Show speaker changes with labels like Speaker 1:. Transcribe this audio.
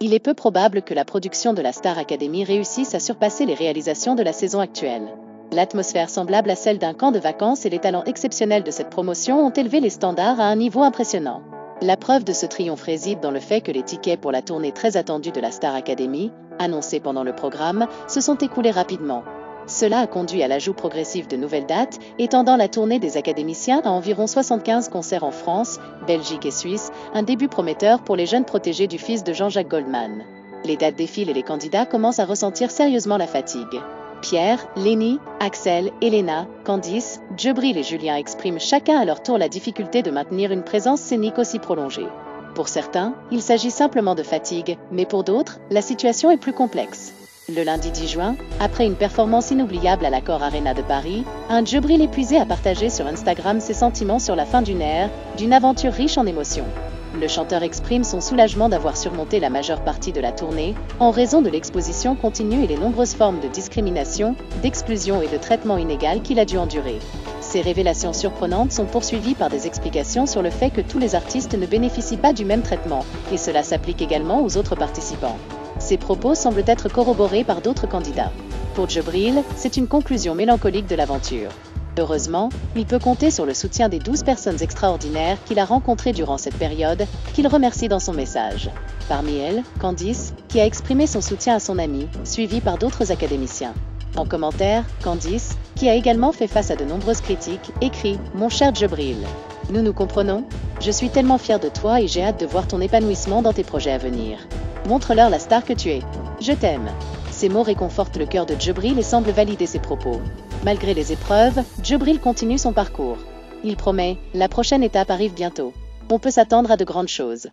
Speaker 1: il est peu probable que la production de la Star Academy réussisse à surpasser les réalisations de la saison actuelle. L'atmosphère semblable à celle d'un camp de vacances et les talents exceptionnels de cette promotion ont élevé les standards à un niveau impressionnant. La preuve de ce triomphe réside dans le fait que les tickets pour la tournée très attendue de la Star Academy, annoncés pendant le programme, se sont écoulés rapidement. Cela a conduit à l'ajout progressif de nouvelles dates, étendant la tournée des académiciens à environ 75 concerts en France, Belgique et Suisse, un début prometteur pour les jeunes protégés du fils de Jean-Jacques Goldman. Les dates défilent et les candidats commencent à ressentir sérieusement la fatigue. Pierre, Lénie, Axel, Elena, Candice, Djebril et Julien expriment chacun à leur tour la difficulté de maintenir une présence scénique aussi prolongée. Pour certains, il s'agit simplement de fatigue, mais pour d'autres, la situation est plus complexe. Le lundi 10 juin, après une performance inoubliable à l'accord Arena de Paris, un Djibril épuisé a partagé sur Instagram ses sentiments sur la fin d'une ère, d'une aventure riche en émotions. Le chanteur exprime son soulagement d'avoir surmonté la majeure partie de la tournée, en raison de l'exposition continue et les nombreuses formes de discrimination, d'exclusion et de traitement inégal qu'il a dû endurer. Ces révélations surprenantes sont poursuivies par des explications sur le fait que tous les artistes ne bénéficient pas du même traitement, et cela s'applique également aux autres participants. Ces propos semblent être corroborés par d'autres candidats. Pour Djibril, c'est une conclusion mélancolique de l'aventure. Heureusement, il peut compter sur le soutien des 12 personnes extraordinaires qu'il a rencontrées durant cette période, qu'il remercie dans son message. Parmi elles, Candice, qui a exprimé son soutien à son ami, suivi par d'autres académiciens. En commentaire, Candice, qui a également fait face à de nombreuses critiques, écrit Mon cher Djibril, nous nous comprenons Je suis tellement fier de toi et j'ai hâte de voir ton épanouissement dans tes projets à venir. Montre-leur la star que tu es. Je t'aime. Ces mots réconfortent le cœur de Djibril et semblent valider ses propos. Malgré les épreuves, Djibril continue son parcours. Il promet, la prochaine étape arrive bientôt. On peut s'attendre à de grandes choses.